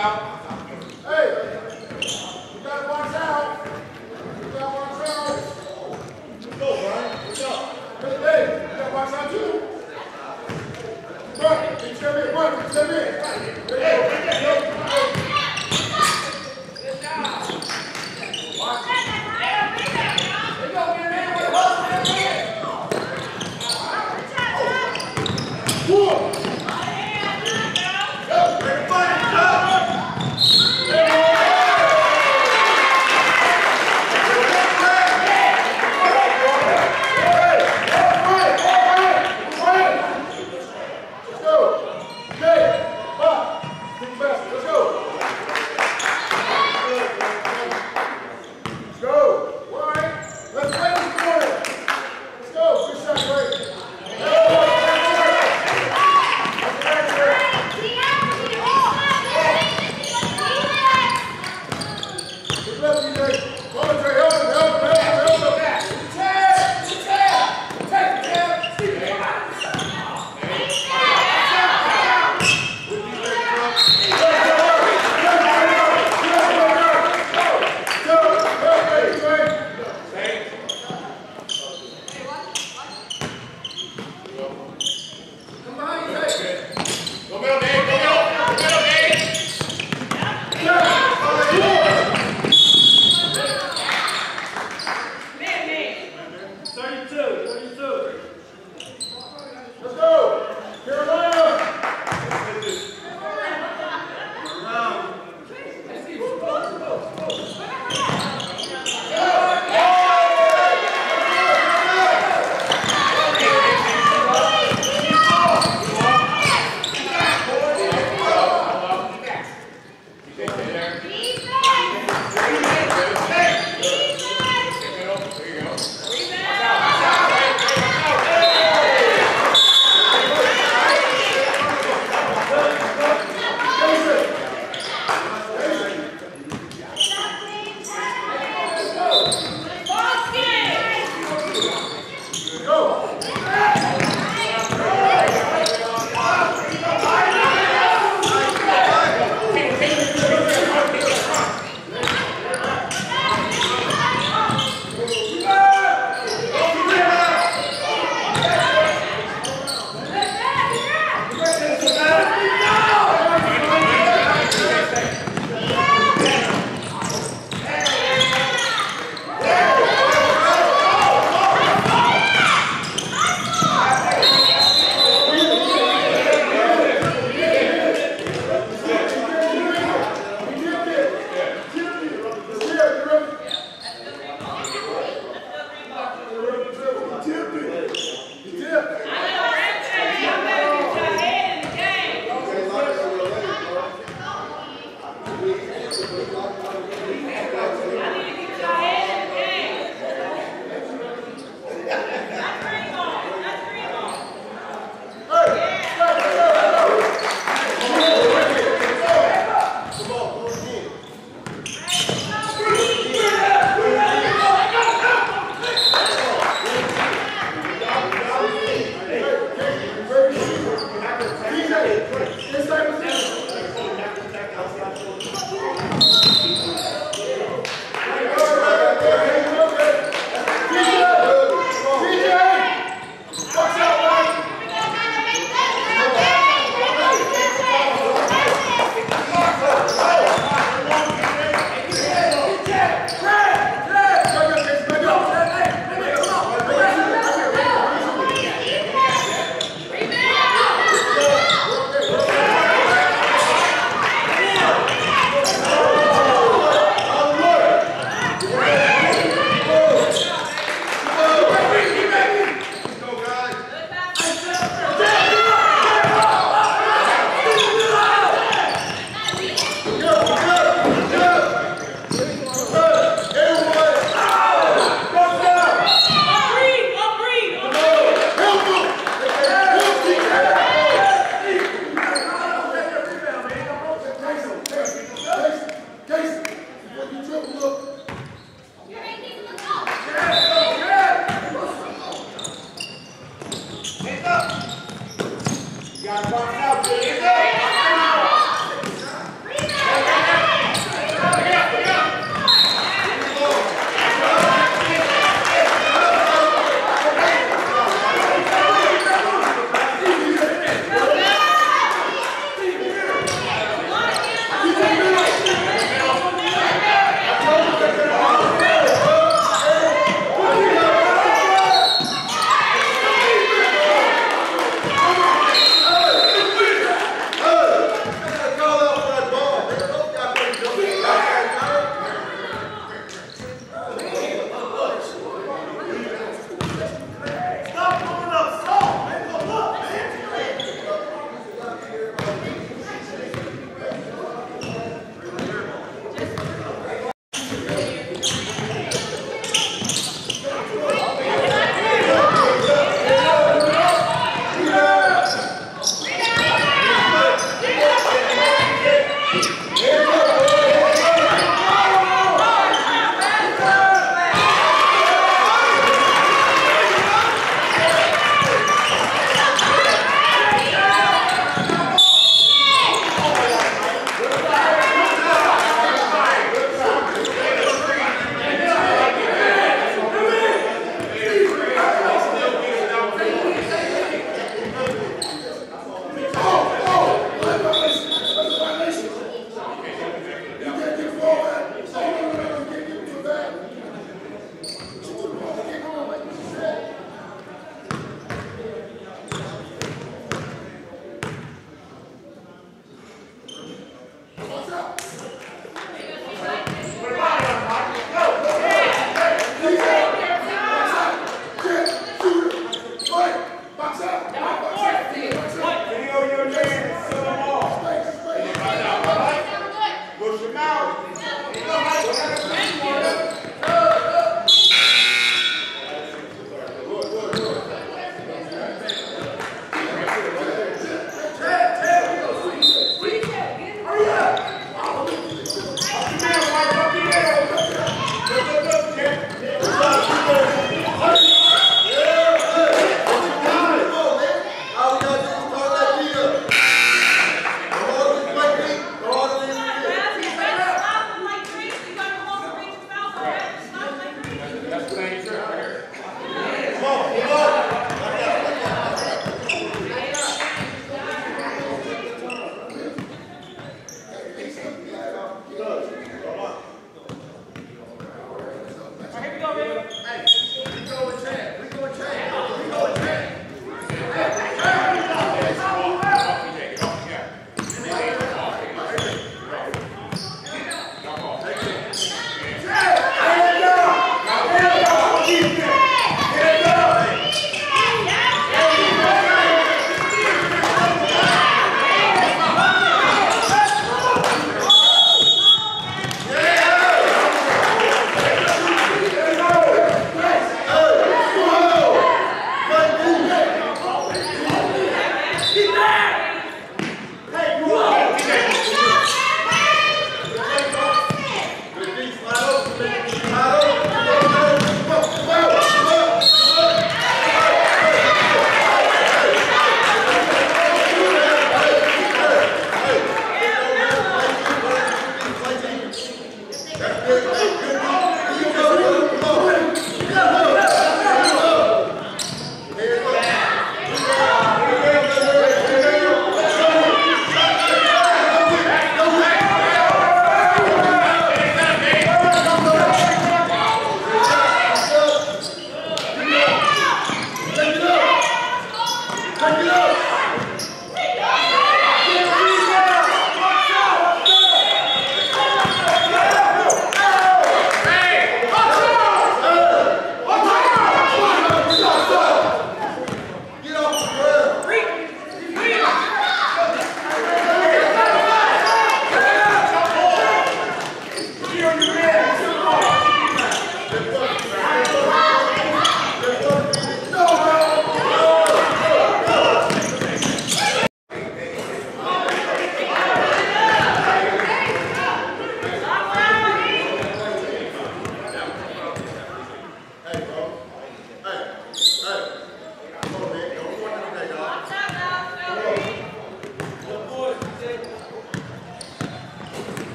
ficar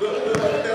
Vamos!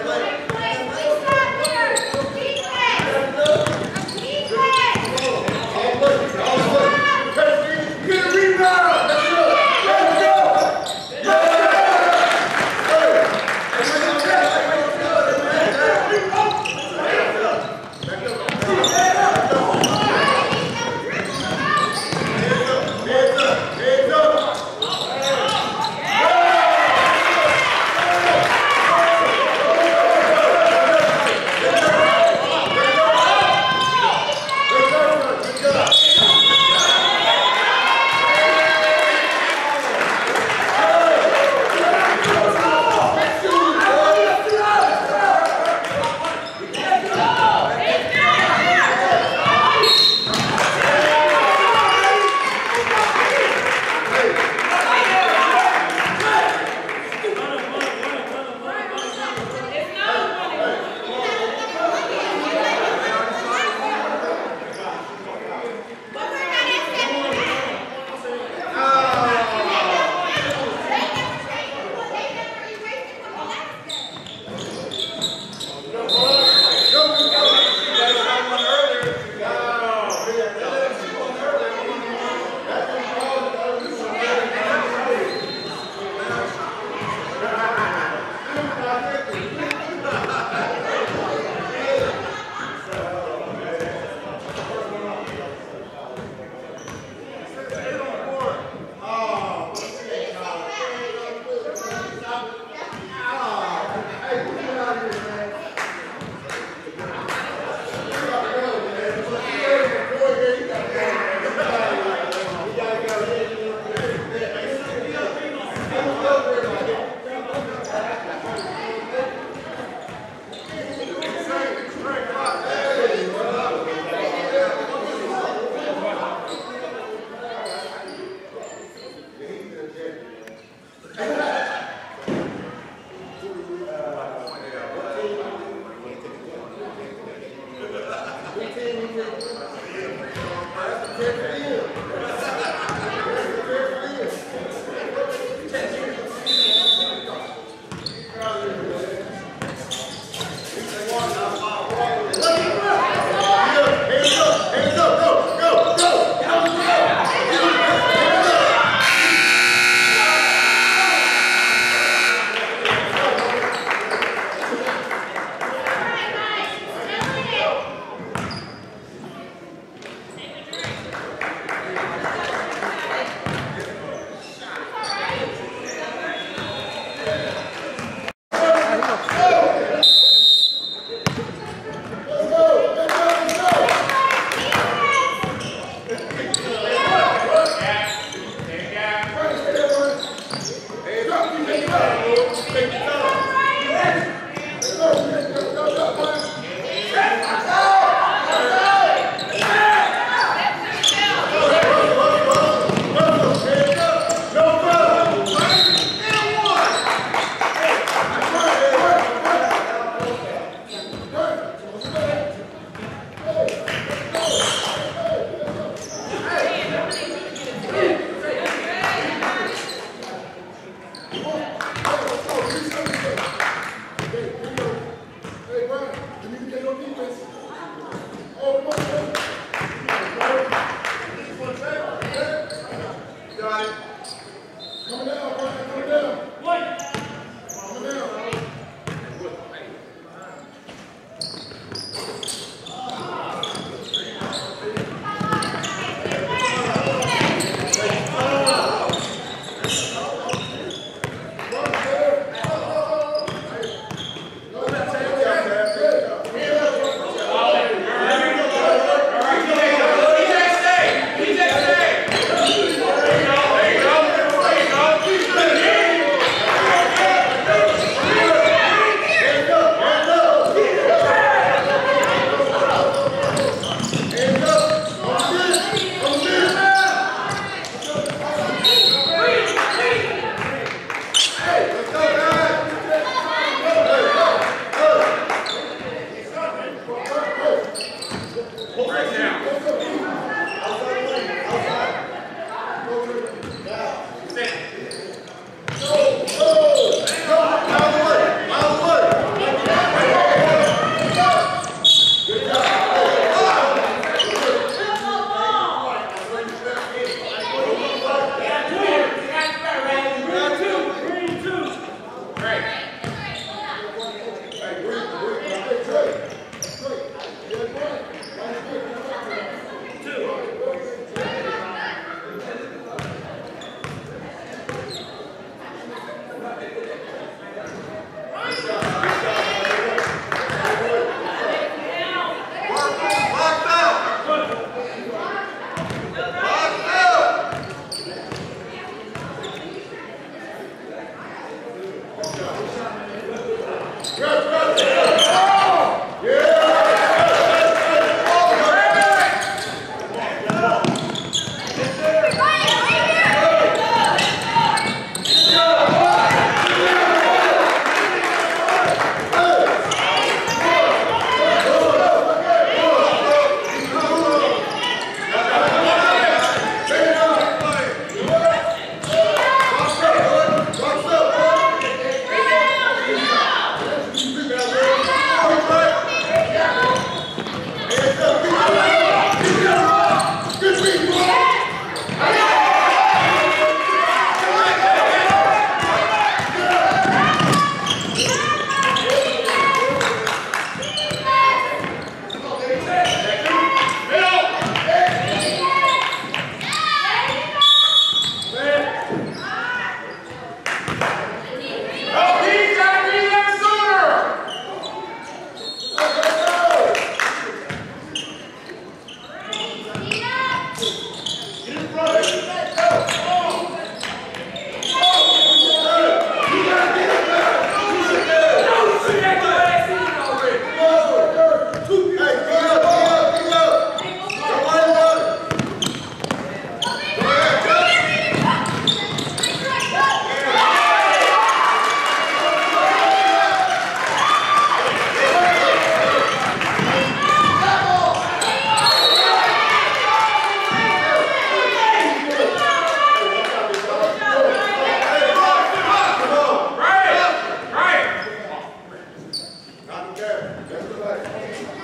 I don't care. That's right.